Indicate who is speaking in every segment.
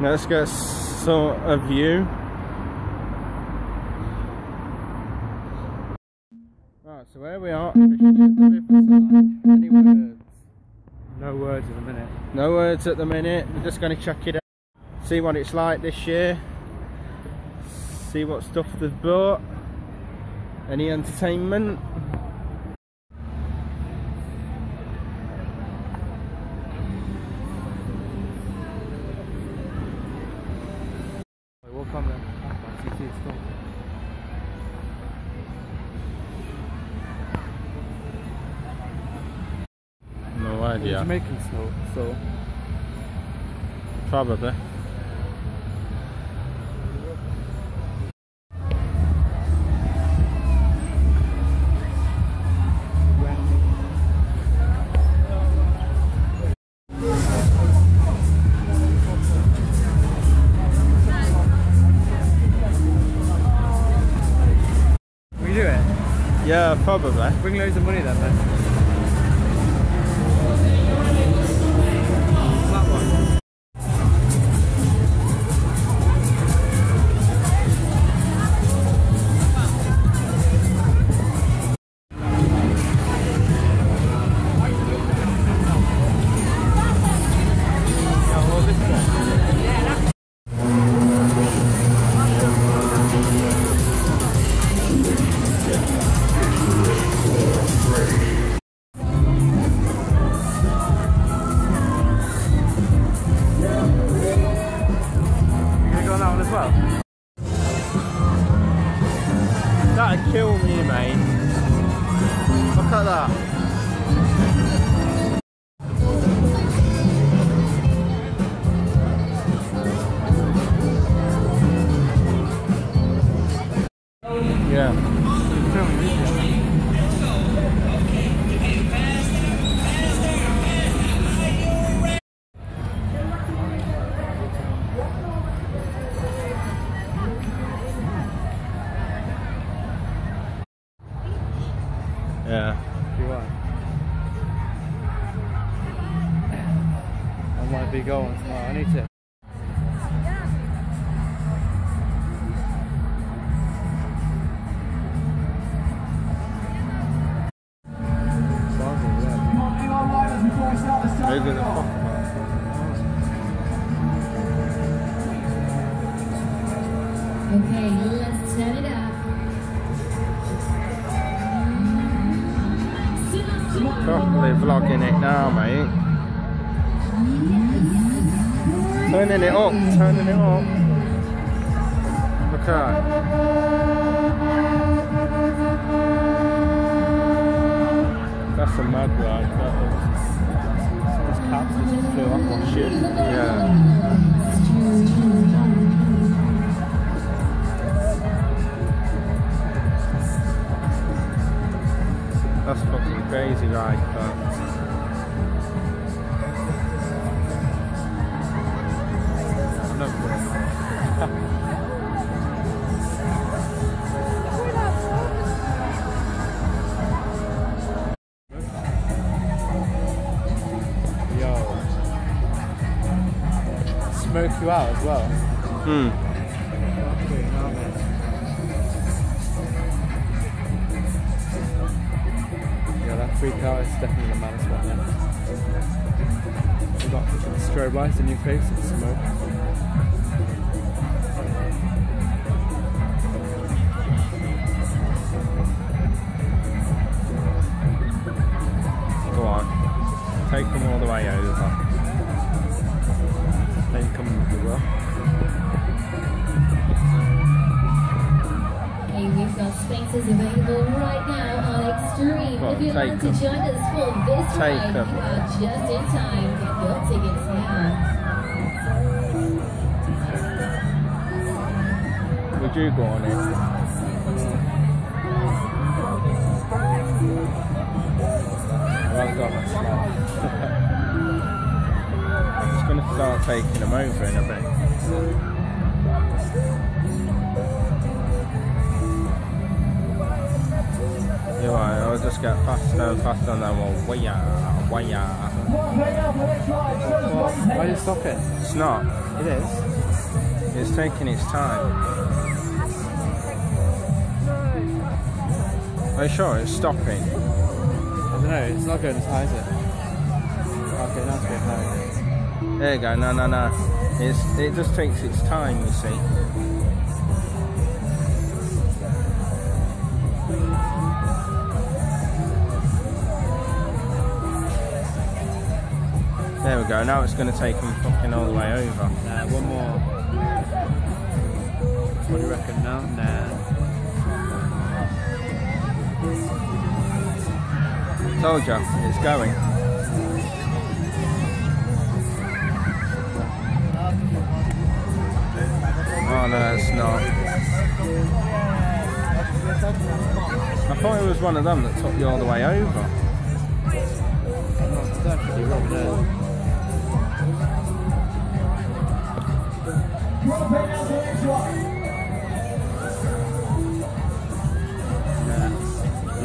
Speaker 1: Let's get sort of view. Right, so where we are, Any words?
Speaker 2: No words in a minute.
Speaker 1: No words at the minute. We're just going to check it out. See what it's like this year. See what stuff they've brought. Any entertainment. Idea.
Speaker 2: Jamaican snow, so
Speaker 1: Probably.
Speaker 2: we do it.
Speaker 1: Yeah, probably.
Speaker 2: Bring loads of money then, man.
Speaker 1: Look now, mate. Turning it up, turning it up. Look at that. That's a mad ride. That
Speaker 2: This cat just flew off my shit.
Speaker 1: Yeah. That's fucking crazy but
Speaker 2: you out as well.
Speaker 1: hmm.
Speaker 2: Yeah, that freak out is definitely the maddest one then. We got strobe lights in your face and smoke.
Speaker 1: Go on. Take them all the way over.
Speaker 2: Come with the well.
Speaker 3: Hey, we've got spaces available right now on Extreme.
Speaker 1: Well,
Speaker 3: if you'd like
Speaker 1: take
Speaker 3: to join us for this
Speaker 1: Take
Speaker 3: ride,
Speaker 1: 'em.
Speaker 3: you are just in time. Get your tickets now.
Speaker 1: Would you go on it? Mm. I've got going to start taking them over in a bit. You're right, I'll just get faster and uh, faster and then we'll.
Speaker 2: Well, I Why did it stop it?
Speaker 1: It's not.
Speaker 2: It is.
Speaker 1: It's taking its time. Are you sure it's stopping?
Speaker 2: I don't know, it's not going as high, is it? Okay, now it's going high.
Speaker 1: There you go. No, no, no. It's, it just takes its time, you see. There we go. Now it's going to take them fucking all the way over.
Speaker 2: Nah, one more. What do you reckon now? Nah.
Speaker 1: Told you, it's going. Oh no, it's not. I thought it was one of them that took you all the way over.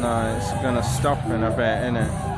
Speaker 1: No, it's gonna stop in a bit, innit? No.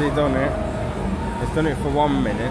Speaker 1: He done it? He's done it for one minute.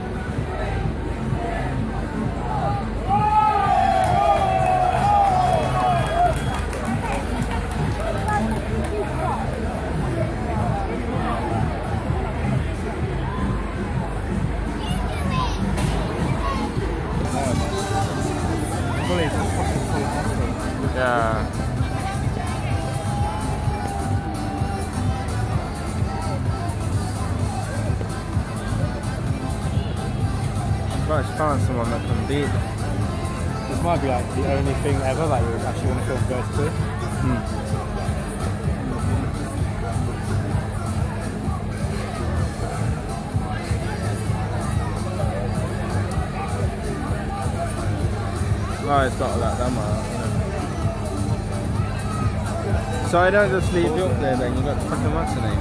Speaker 1: Yeah. Let's find someone that can beat them.
Speaker 2: This might be like the only thing ever that you actually want to film vertically.
Speaker 1: Oh, got So I don't just leave you up there then, you got to fucking name?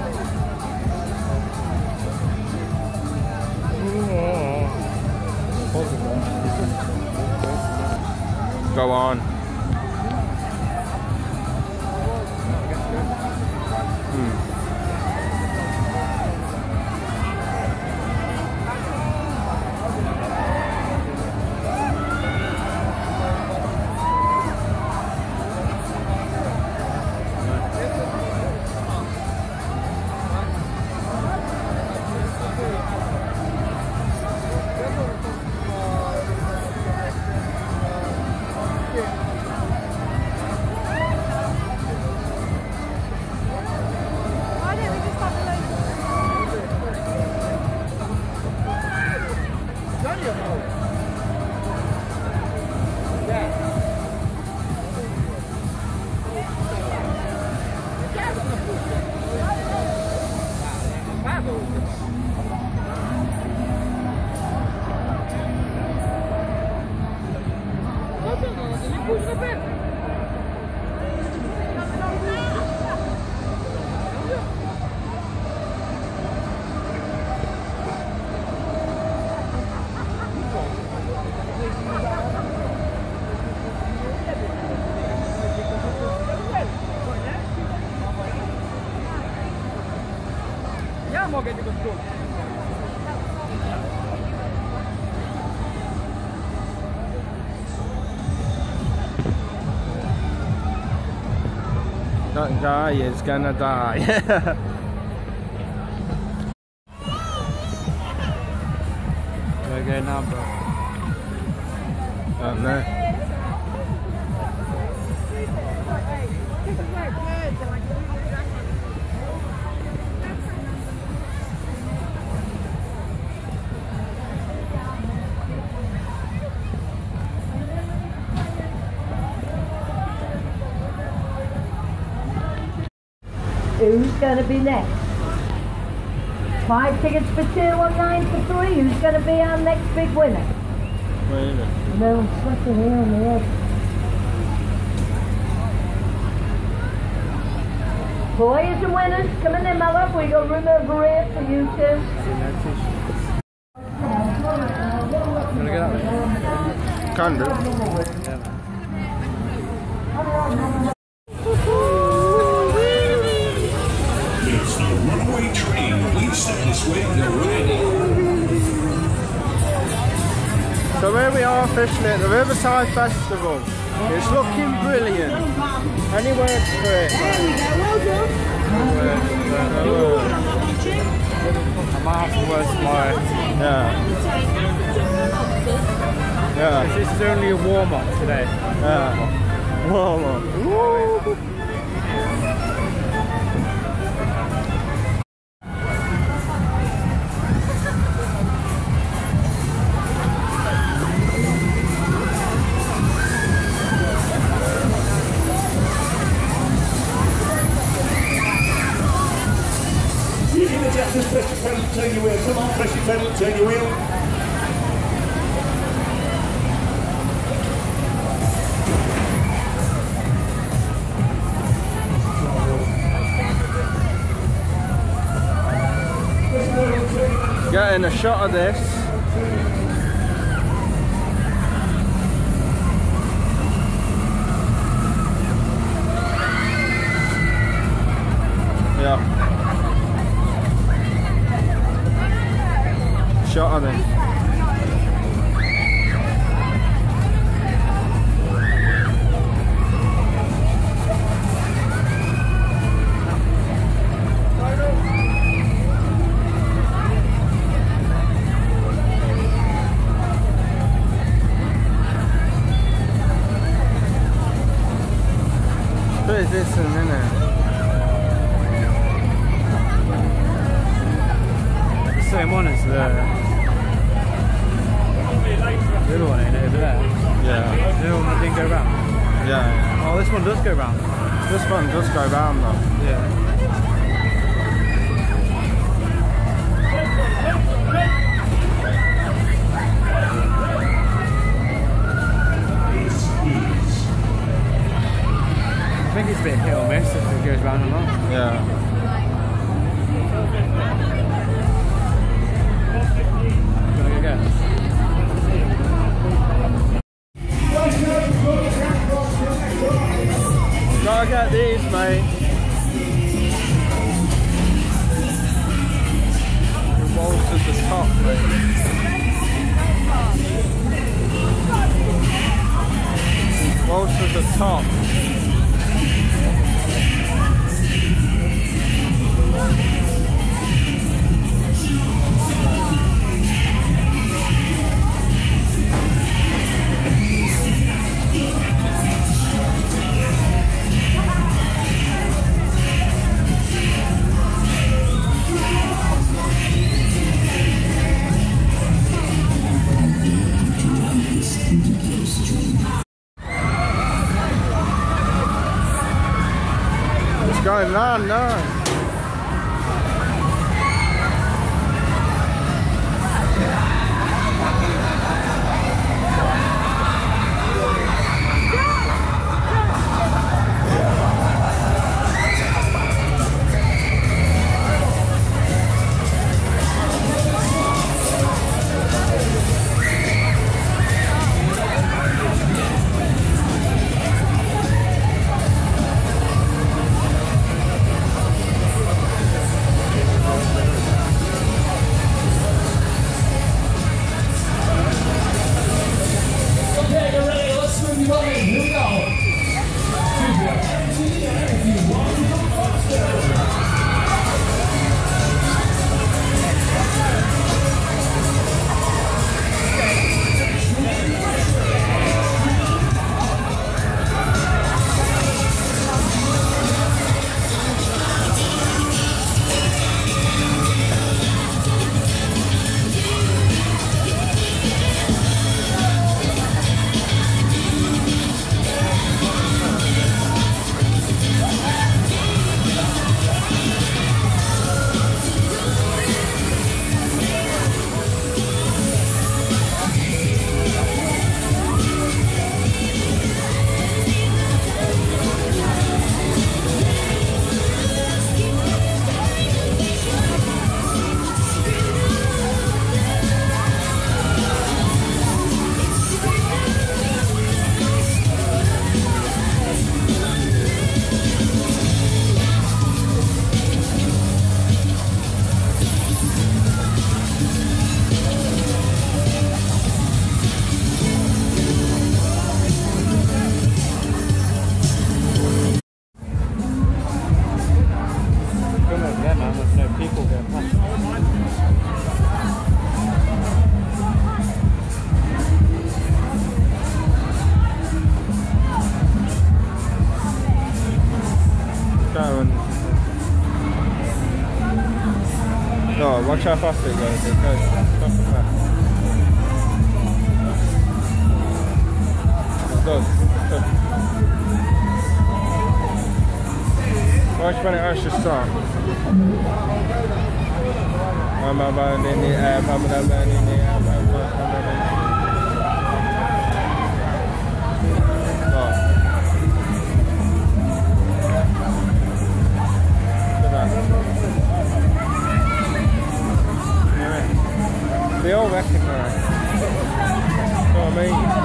Speaker 1: Go on. That guy is gonna die.
Speaker 2: Where go now, bro?
Speaker 1: Don't know.
Speaker 4: Who's going to be next? Five tickets for two, one nine for three. Who's going to be our next big winner?
Speaker 1: Where is it?
Speaker 4: No, I'm sweating here on the head. Boys and winners, come in there, my love. We got room over here for you two.
Speaker 2: You wanna get that way?
Speaker 1: Can do. We officially at the Riverside Festival. It's looking brilliant. Any words for it?
Speaker 2: I might have to work tomorrow.
Speaker 1: Yeah. Yeah.
Speaker 2: This is only a warm up today.
Speaker 1: Yeah. Whoa, whoa.
Speaker 5: You
Speaker 1: Getting a shot of this. Yeah. Shot of this. What is this in a minute?
Speaker 2: The same one as the, the other one ain't it, over there.
Speaker 1: Yeah.
Speaker 2: The other one that didn't go round.
Speaker 1: Yeah.
Speaker 2: Oh, this one does go round.
Speaker 1: This one does go round though.
Speaker 2: Yeah. Think it's a bit hit or miss if it goes round or not.
Speaker 1: Yeah. nine. no, watch how fast it goes. It goes fast. It does. Watch when it actually starts. I'm about in the air, I'm about in the They all recognise. You know what I mean?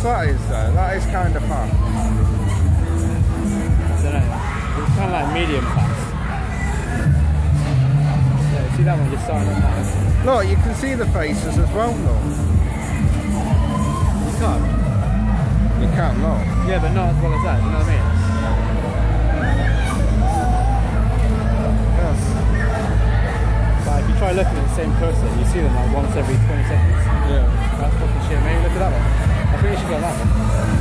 Speaker 2: Look
Speaker 1: that is though. That is kind of fun.
Speaker 2: I don't know. It's kind of like medium fast. Yeah, see that one just starting up.
Speaker 1: Look, you can see the faces as well though.
Speaker 2: You can't.
Speaker 1: You can't look.
Speaker 2: Yeah, but not as well as that. You know what I mean?
Speaker 1: Yeah.
Speaker 2: But if you try looking at the same person, you see them like once every 20 seconds.
Speaker 1: Yeah.
Speaker 2: That's fucking shit, mate. Look at that one. I think you should get that one.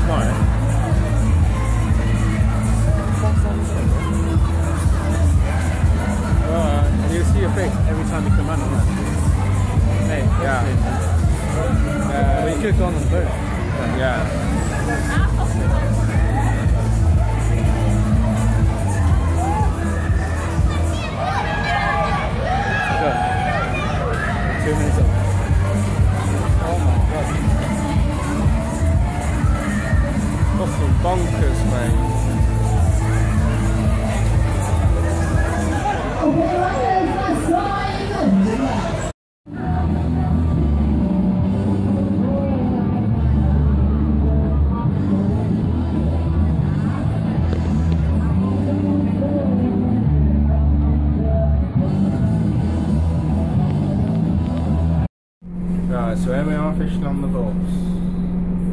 Speaker 1: Right.
Speaker 2: Fast on the show,
Speaker 1: Alright.
Speaker 2: And you'll see your face every time you come on on that. Mate,
Speaker 1: Yeah.
Speaker 2: yeah. Uh, but you could have gone on the boat.
Speaker 1: Yeah. Right, so here we are fishing on the boats.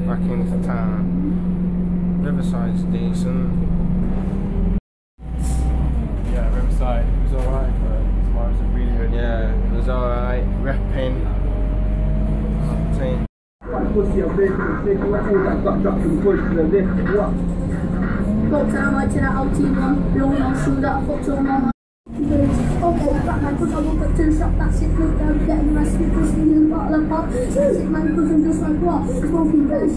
Speaker 1: Back into town. Riverside's decent.
Speaker 2: Yeah, Riverside. It was alright, but tomorrow's a really, really
Speaker 1: Yeah, it was alright. Repping. Team.
Speaker 6: pussy a bit, take a look at got dropped and pushed to the lift. What?
Speaker 7: Go down like to that LT1, blowing on through that foot to my Okay, Batman, because I look at two shot, that's it, look down, getting arrested for stealing a bottle of pop. Music man, because I'm just like, what? Smoking bullshit.